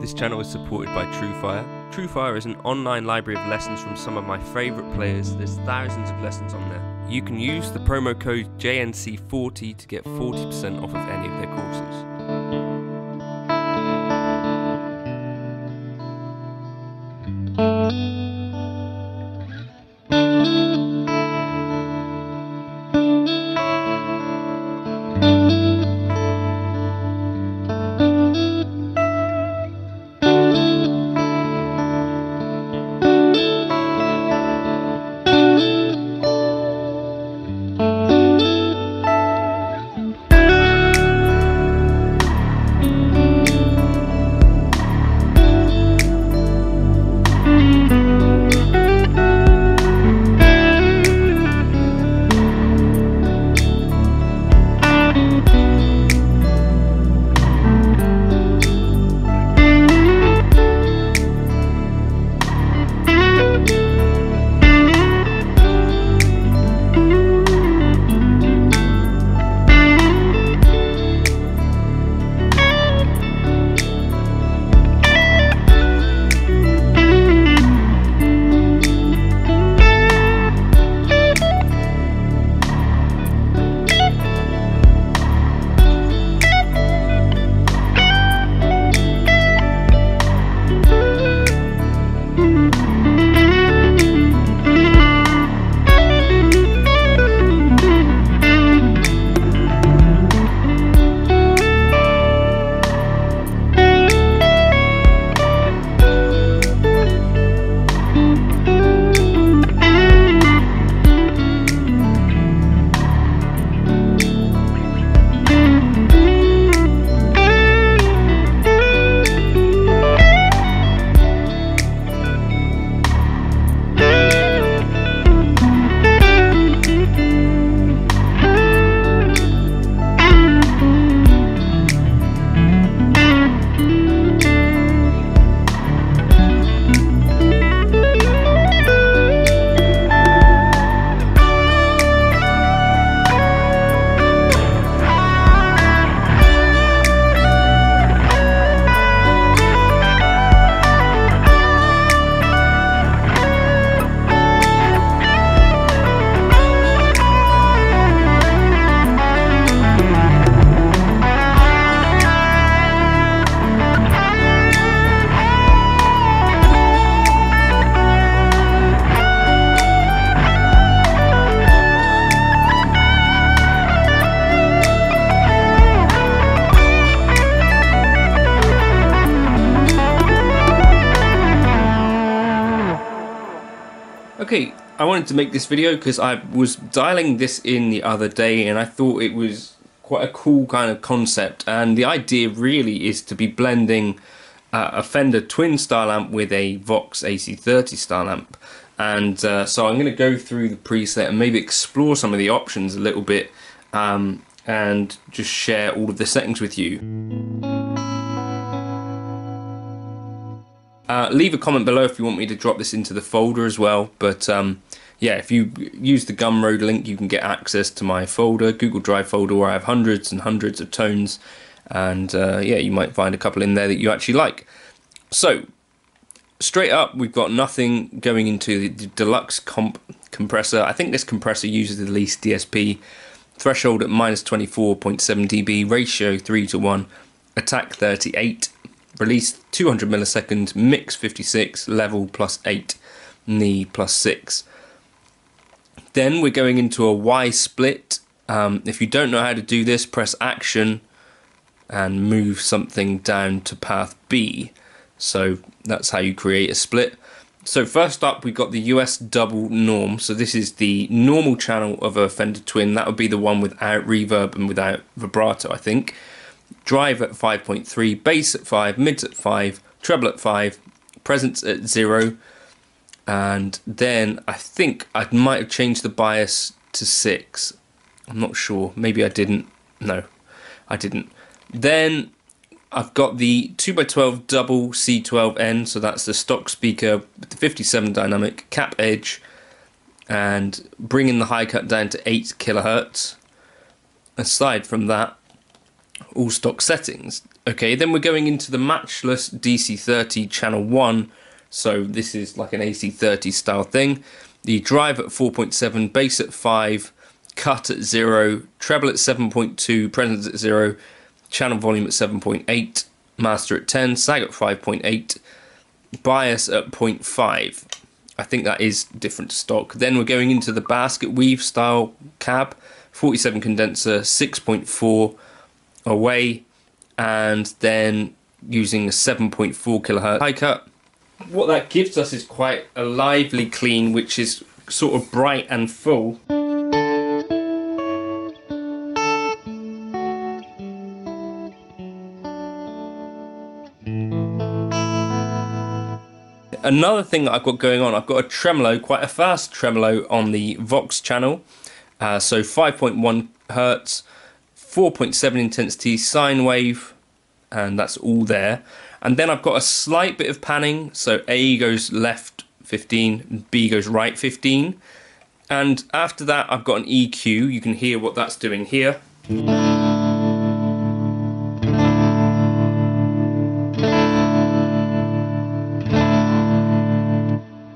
This channel is supported by TrueFire. TrueFire is an online library of lessons from some of my favourite players. There's thousands of lessons on there. You can use the promo code JNC40 to get 40% off of any of their courses. I wanted to make this video because I was dialing this in the other day and I thought it was quite a cool kind of concept and the idea really is to be blending uh, a Fender twin style amp with a Vox AC30 style amp and uh, so I'm going to go through the preset and maybe explore some of the options a little bit um, and just share all of the settings with you. Uh, leave a comment below if you want me to drop this into the folder as well. But um, yeah, if you use the Gumroad link, you can get access to my folder, Google Drive folder, where I have hundreds and hundreds of tones. And uh, yeah, you might find a couple in there that you actually like. So, straight up, we've got nothing going into the deluxe comp compressor. I think this compressor uses the least DSP. Threshold at minus 24.7 dB, ratio 3 to 1, attack 38 release 200 millisecond, mix 56, level plus 8, knee plus 6. Then we're going into a Y split. Um, if you don't know how to do this, press action and move something down to path B. So that's how you create a split. So first up, we've got the US double norm. So this is the normal channel of a Fender Twin. That would be the one without reverb and without vibrato, I think drive at 5.3, bass at 5, mids at 5, treble at 5, presence at 0, and then I think I might have changed the bias to 6. I'm not sure. Maybe I didn't. No, I didn't. Then I've got the 2x12 double C12N, so that's the stock speaker with the 57 dynamic cap edge, and bringing the high cut down to 8 kilohertz. Aside from that, all stock settings. Okay, then we're going into the matchless DC30 channel 1. So this is like an AC30 style thing. The drive at 4.7, bass at 5, cut at 0, treble at 7.2, presence at 0, channel volume at 7.8, master at 10, sag at 5.8, bias at 0.5. I think that is different to stock. Then we're going into the basket weave style cab, 47 condenser, 6.4 away, and then using a 7.4 kilohertz high cut. What that gives us is quite a lively clean, which is sort of bright and full. Another thing that I've got going on, I've got a tremolo, quite a fast tremolo on the Vox channel. Uh, so 5.1 hertz, 4.7 intensity sine wave, and that's all there. And then I've got a slight bit of panning, so A goes left 15, B goes right 15. And after that, I've got an EQ. You can hear what that's doing here.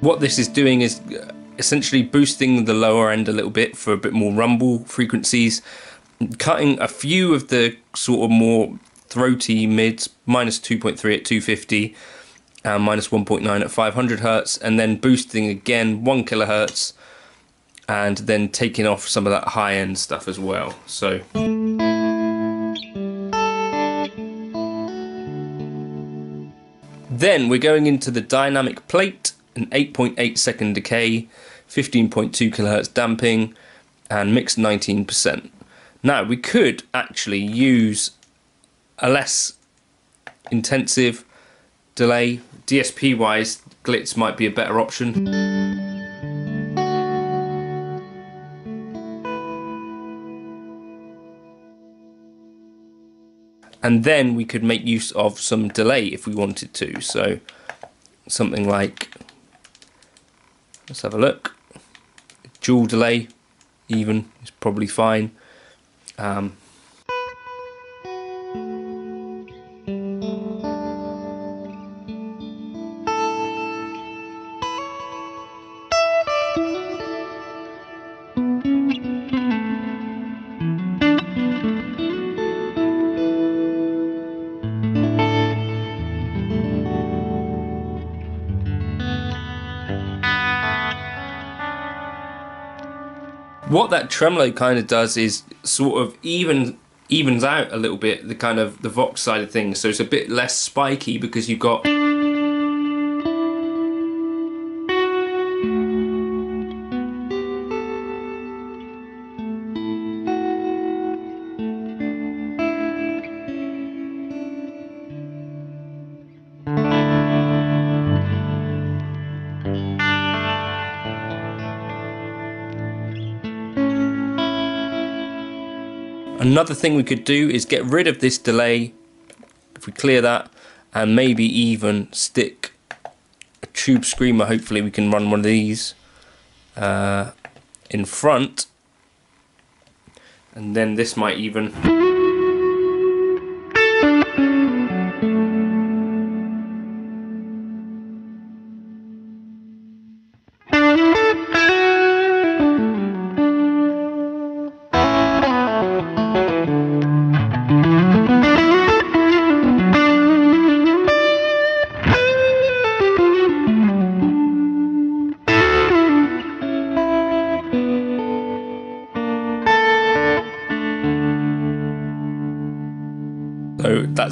What this is doing is uh, essentially boosting the lower end a little bit for a bit more rumble frequencies, cutting a few of the sort of more throaty mids, minus 2.3 at 250, and minus 1.9 at 500 hertz, and then boosting again 1 kilohertz, and then taking off some of that high end stuff as well. So. Then we're going into the dynamic plate, an 8.8 second decay, 15.2 kilohertz damping, and mixed 19%. Now we could actually use a less intensive delay. DSP wise, Glitz might be a better option. And then we could make use of some delay if we wanted to. So something like, let's have a look. Dual delay even is probably fine. Um, what that tremolo kind of does is sort of even evens out a little bit the kind of the Vox side of things. So it's a bit less spiky because you've got Another thing we could do is get rid of this delay, if we clear that, and maybe even stick a tube screamer, hopefully we can run one of these uh, in front, and then this might even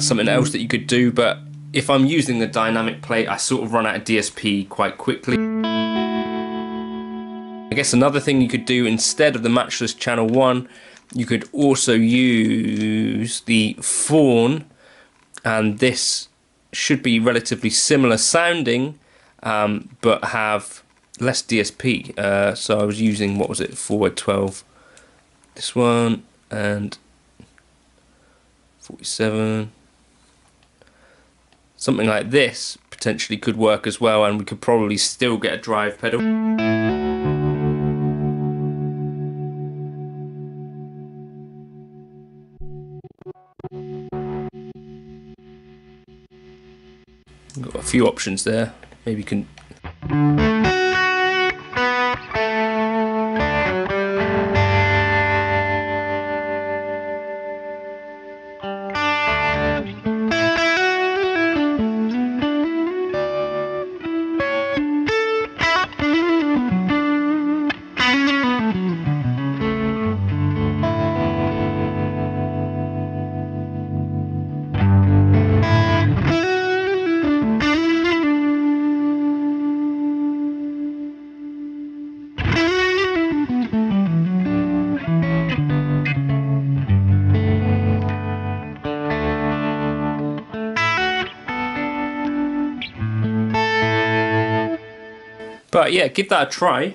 that's something else that you could do, but if I'm using the dynamic plate, I sort of run out of DSP quite quickly. I guess another thing you could do instead of the matchless channel 1, you could also use the Fawn, and this should be relatively similar sounding, um, but have less DSP. Uh, so I was using, what was it, forward 12, this one, and 47 something like this potentially could work as well and we could probably still get a drive pedal. Got a few options there. Maybe you can But yeah, give that a try.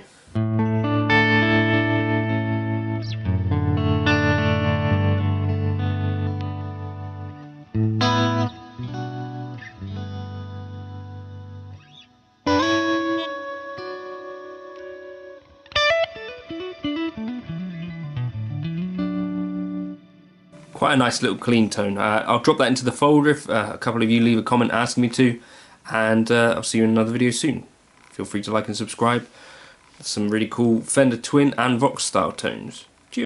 Quite a nice little clean tone. Uh, I'll drop that into the folder if uh, a couple of you leave a comment asking me to, and uh, I'll see you in another video soon. Feel free to like and subscribe. Some really cool Fender Twin and Rock style tones.